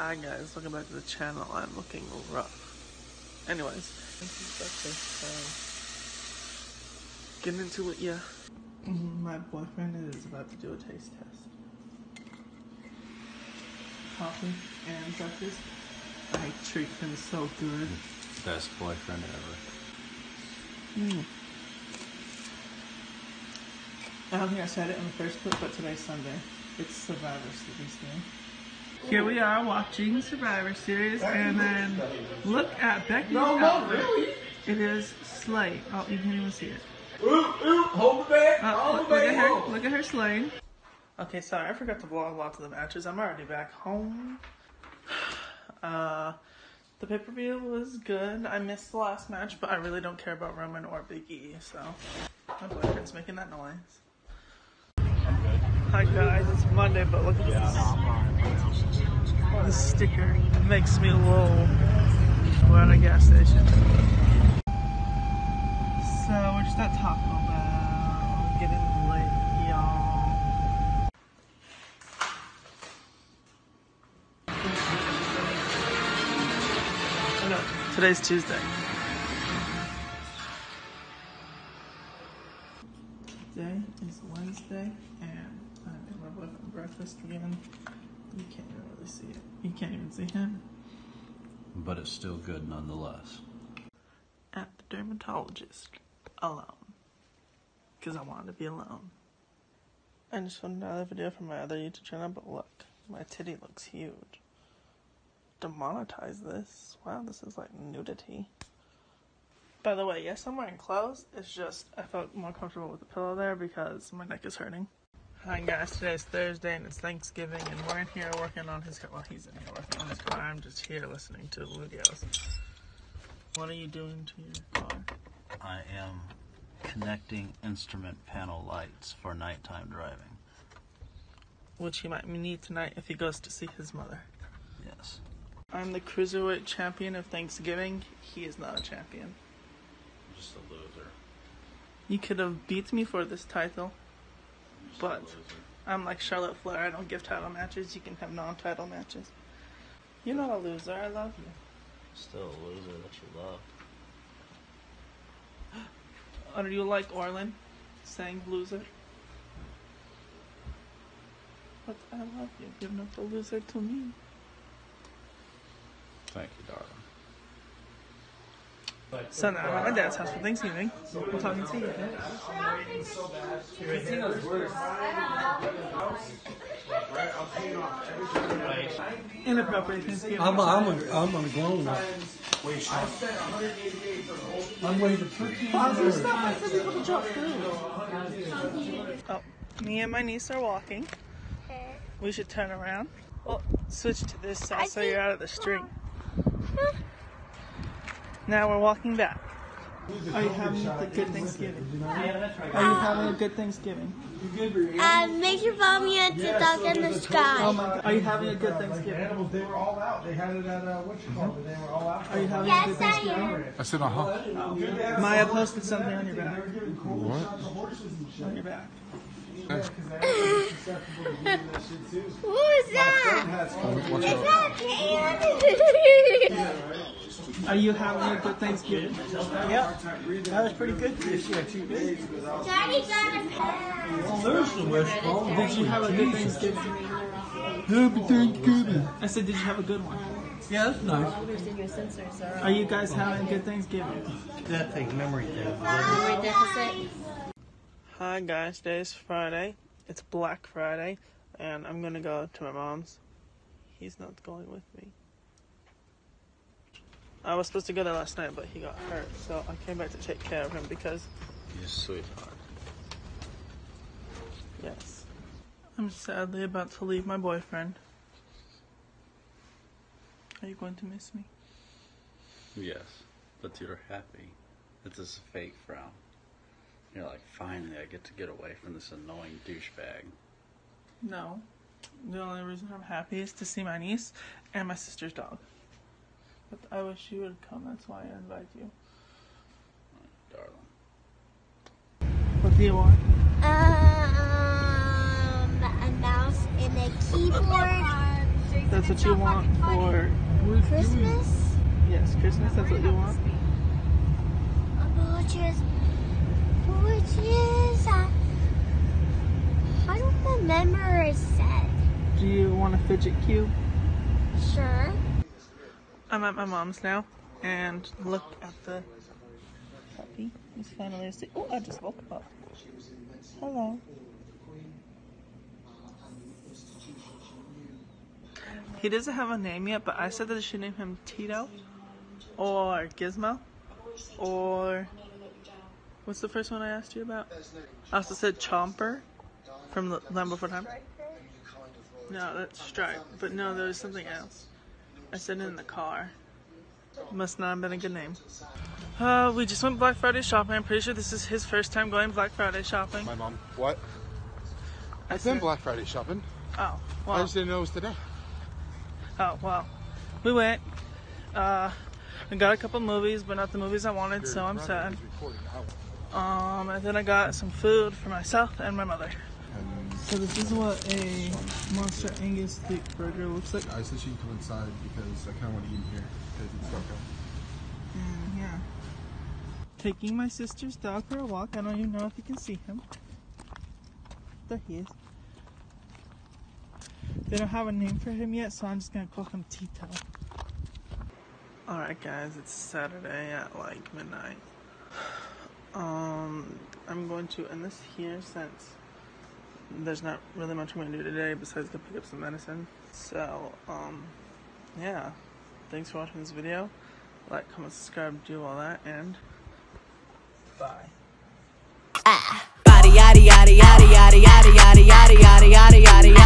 Hi guys, welcome back to the channel. I'm looking rough. Anyways, this is breakfast. So getting into it, yeah. Mm, My boyfriend is about to do a taste test. Coffee and breakfast. I treat him so good. Best boyfriend ever. Mm. I don't think I said it in the first clip, but today's Sunday. It's Survivor Series game. Here we are watching Survivor Series, and then look at Becky's outfit. It is slay. Oh, you can't even see it. Ooh, ooh, Hold the bag. Oh, look, look at her. Look at her slaying. Okay, sorry, I forgot to vlog lots of the matches. I'm already back home. Uh, the pay per view was good. I missed the last match, but I really don't care about Roman or Big E, so my boyfriend's making that noise. Hi guys, it's Monday, but look at this. This sticker makes me lol. We're at a gas station. So we're just at Taco Bell, getting late, y'all. Today's Tuesday. Again. You can't even really see it. You can't even see him. But it's still good nonetheless. At the dermatologist, alone. Because I wanted to be alone. I just filmed another video from my other YouTube channel, but look, my titty looks huge. Demonetize this. Wow, this is like nudity. By the way, yes, I'm wearing clothes. It's just I felt more comfortable with the pillow there because my neck is hurting. Hi guys, today's Thursday and it's Thanksgiving, and we're in here working on his car. Well, he's in here working on his car. I'm just here listening to the videos. What are you doing to your car? I am connecting instrument panel lights for nighttime driving. Which he might need tonight if he goes to see his mother. Yes. I'm the cruiserweight champion of Thanksgiving. He is not a champion. I'm just a loser. You could have beat me for this title. I'm just But- I'm like Charlotte Flair. I don't give title matches. You can have non-title matches. You're not a loser. I love you. Still a loser that you love. Or do you like Orlin saying loser? But I love you. You're not a loser to me. Thank you, darling. So now I'm at my dad's house for Thanksgiving. I'm talking to you. Inappropriate Thanksgiving. I'm, I'm, a, I'm a grown up. I'm waiting for Pause stop. I said people to drop food. Oh, me and my niece are walking. We should turn around. Well, switch to this side so you're out of the street. Now we're walking back. Are you having a good Thanksgiving? Are you having a good Thanksgiving? Uh, make your mommy a dog in the Oh sky. my god. Are you having a good Thanksgiving? Animals, they were all out. They had it at uh, what you call it? They were all out. Are you having a Yes, good I Thanksgiving? am. I said, uh huh. Maya posted something on your back. What? On your back. Who is that? Watch Is out. that Candy? Are you having a good Thanksgiving? Yeah, that was pretty good this year, too. Daddy got a pen. There's the wishbone. Did you have a good Thanksgiving? Happy Thanksgiving. I said, did you have a good one? Yeah, that's nice. Are you guys having a good Thanksgiving? That thing, memory thing. Hi guys, today's Friday. It's Black Friday, and I'm gonna go to my mom's. He's not going with me. I was supposed to go there last night, but he got hurt, so I came back to take care of him because, You sweetheart. yes. I'm sadly about to leave my boyfriend. Are you going to miss me? Yes, but you're happy. It's a fake frown. You're like, finally, I get to get away from this annoying douchebag. No. The only reason I'm happy is to see my niece and my sister's dog. But I wish you would come, that's why I invite you. Darling. What do you want? Um, a mouse and a keyboard. That's what you want for Christmas? yes, Christmas. That's what you want. Which is, which is, uh, I don't remember what it said. Do you want a fidget cube? Sure. I'm at my mom's now, and look at the puppy. He's finally asleep. Oh, I just woke up. Hello. He doesn't have a name yet, but I said that I should name him Tito, or Gizmo, or what's the first one I asked you about? I also said Chomper from the Land Before Time. No, that's Stripe, but no, there was something else. I said it in the car. Must not have been a good name. Uh, we just went Black Friday shopping. I'm pretty sure this is his first time going Black Friday shopping. My mom. What? I I've been said- Black Friday shopping. Oh, I just didn't know it was today. Oh, well. We went. Uh, I got a couple movies, but not the movies I wanted, so I'm sad. Um, and then I got some food for myself and my mother. So this is what a Monster Angus steak burger looks like. I said she can come inside because I kind of want to eat in here because it's dark out. Mm, yeah. Taking my sister's dog for a walk. I don't even know if you can see him. There he is. They don't have a name for him yet, so I'm just gonna call him Tito. Alright guys, it's Saturday at like midnight. Um, I'm going to end this here since there's not really much I'm gonna do today besides go pick up some medicine. So, um, yeah. Thanks for watching this video. Like, comment, subscribe, do all that, and bye. Ah. Body, yaddy, yaddy, yaddy, yaddy, yaddy, yaddy, yaddy, yaddy, yaddy.